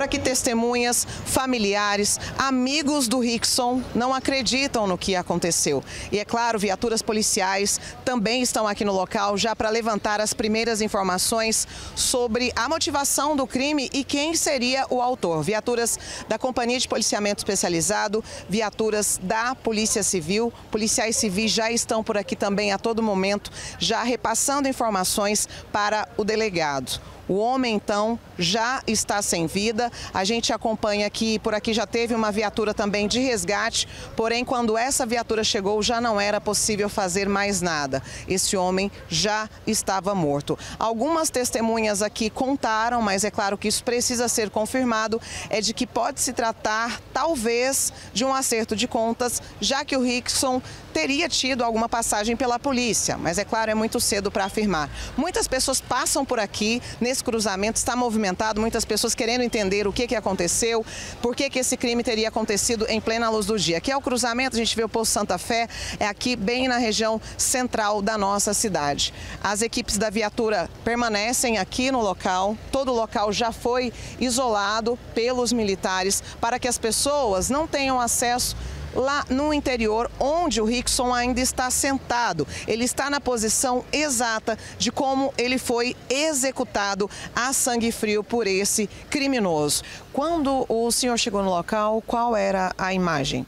Por aqui, testemunhas, familiares, amigos do Rickson não acreditam no que aconteceu. E é claro, viaturas policiais também estão aqui no local já para levantar as primeiras informações sobre a motivação do crime e quem seria o autor. Viaturas da Companhia de Policiamento Especializado, viaturas da Polícia Civil, policiais civis já estão por aqui também a todo momento, já repassando informações para o delegado. O homem, então, já está sem vida. A gente acompanha que por aqui já teve uma viatura também de resgate, porém, quando essa viatura chegou, já não era possível fazer mais nada. Esse homem já estava morto. Algumas testemunhas aqui contaram, mas é claro que isso precisa ser confirmado, é de que pode se tratar, talvez, de um acerto de contas, já que o Rickson teria tido alguma passagem pela polícia, mas é claro, é muito cedo para afirmar. Muitas pessoas passam por aqui, nesse cruzamento está movimentado, muitas pessoas querendo entender o que, que aconteceu, por que, que esse crime teria acontecido em plena luz do dia. Aqui é o cruzamento, a gente vê o Poço Santa Fé, é aqui bem na região central da nossa cidade. As equipes da viatura permanecem aqui no local, todo o local já foi isolado pelos militares para que as pessoas não tenham acesso lá no interior, onde o Rickson ainda está sentado. Ele está na posição exata de como ele foi executado a sangue frio por esse criminoso. Quando o senhor chegou no local, qual era a imagem?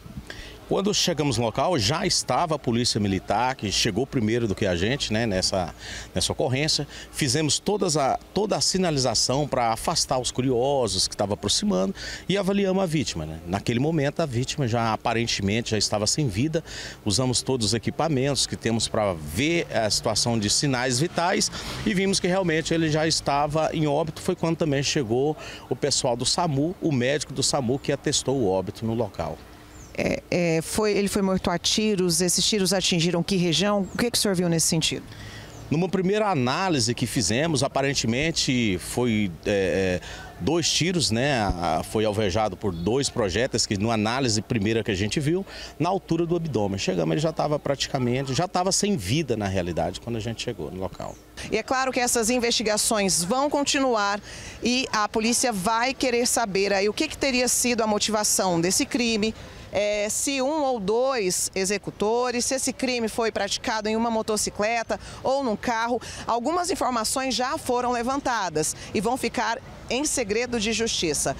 Quando chegamos no local, já estava a polícia militar, que chegou primeiro do que a gente né, nessa, nessa ocorrência. Fizemos todas a, toda a sinalização para afastar os curiosos que estavam aproximando e avaliamos a vítima. Né? Naquele momento, a vítima já aparentemente já estava sem vida. Usamos todos os equipamentos que temos para ver a situação de sinais vitais e vimos que realmente ele já estava em óbito. Foi quando também chegou o pessoal do SAMU, o médico do SAMU que atestou o óbito no local. É, é, foi, ele foi morto a tiros, esses tiros atingiram que região? O que, que o senhor viu nesse sentido? Numa primeira análise que fizemos, aparentemente foi é, é dois tiros, né? Foi alvejado por dois projéteis que, numa análise primeira que a gente viu, na altura do abdômen. Chegamos, ele já estava praticamente, já estava sem vida na realidade quando a gente chegou no local. E é claro que essas investigações vão continuar e a polícia vai querer saber aí o que, que teria sido a motivação desse crime, é, se um ou dois executores, se esse crime foi praticado em uma motocicleta ou num carro. Algumas informações já foram levantadas e vão ficar em segredo de justiça.